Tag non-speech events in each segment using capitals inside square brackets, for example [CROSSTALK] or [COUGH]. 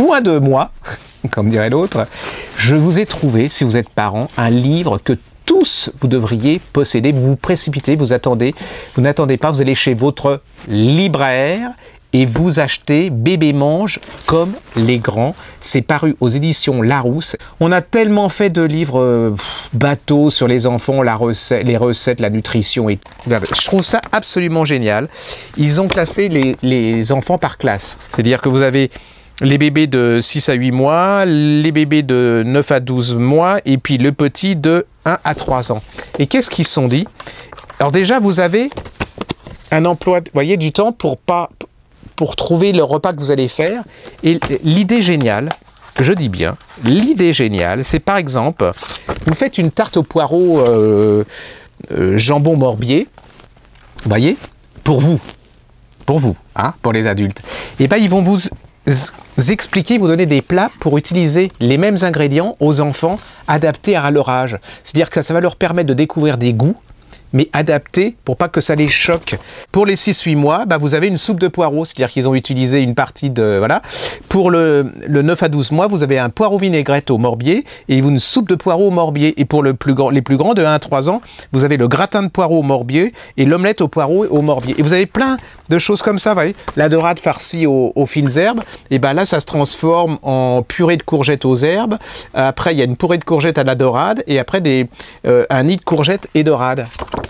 moins de moi, [LAUGHS] comme dirait l'autre, je vous ai trouvé, si vous êtes parent, un livre que tous vous devriez posséder. Vous vous précipitez, vous attendez, vous n'attendez pas, vous allez chez votre libraire et vous achetez Bébé mange comme les grands. C'est paru aux éditions Larousse. On a tellement fait de livres euh, bateaux sur les enfants, les recettes, la nutrition. Et... Je trouve ça absolument génial. Ils ont classé les enfants par classe. C'est-à-dire que vous avez les bébés de 6 à 8 mois, les bébés de 9 à 12 mois et puis le petit de 1 à 3 ans. Et qu'est-ce qu'ils sont dit? Alors déjà, vous avez un emploi, voyez, du temps pour pas pour trouver le repas que vous allez faire. Et l'idée géniale, je dis bien, l'idée géniale, c'est par exemple, vous faites une tarte au poireau euh, euh, jambon morbier, vous voyez, pour vous, pour vous, hein, pour les adultes. Et bien ils vont vous expliquer, vous donner des plats pour utiliser les mêmes ingrédients aux enfants adaptés à leur âge. C'est-à-dire que ça va leur permettre de découvrir des goûts mais adapté pour pas que ça les choque. Pour les 6-8 mois, bah, vous avez une soupe de poireaux, c'est-à-dire qu'ils ont utilisé une partie de... Voilà. Pour le, le 9 à 12 mois, vous avez un poireau vinaigrette au morbier et une soupe de poireaux au morbier. Et pour plus les plus grands, de 1 à 3 ans, vous avez le gratin de poireaux au morbier et l'omelette au poireau au morbier. Et vous avez plein de choses comme ça, voyez. La dorade farcie aux, fines herbes, et ben là, ça se transforme en purée de courgettes aux herbes. Après, il y a une purée de courgettes à la dorade et après des, euh, un nid de courgettes et dorade.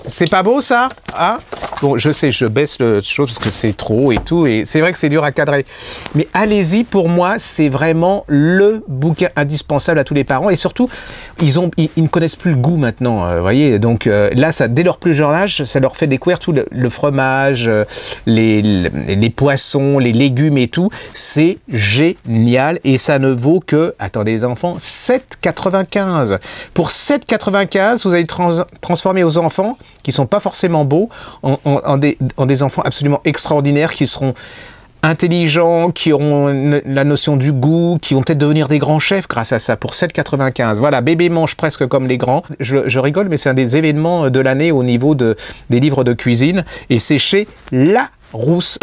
C'est pas beau ça? Hein Bon, je sais, je baisse le chose parce que c'est trop et tout, et c'est vrai que c'est dur à cadrer. Mais allez-y, pour moi, c'est vraiment le bouquin indispensable à tous les parents. Et surtout, ils, ont, ils, ne connaissent plus le goût maintenant, euh, vous voyez. Donc euh, là, ça, dès leur plus jeune âge, ça leur fait découvrir tout le, fromage, euh, les, les, poissons, les légumes et tout. C'est génial et ça ne vaut que, attendez les enfants, 7,95. Pour 7,95, vous allez transformer aux enfants qui sont pas forcément beaux en, des, des, enfants absolument extraordinaires qui seront intelligents, qui auront la notion du goût, qui vont peut-être devenir des grands chefs grâce à ça pour 7,95. Voilà, bébé mange presque comme les grands. Je, rigole, mais c'est un des événements de l'année au niveau de, des livres de cuisine et c'est chez La Rousse.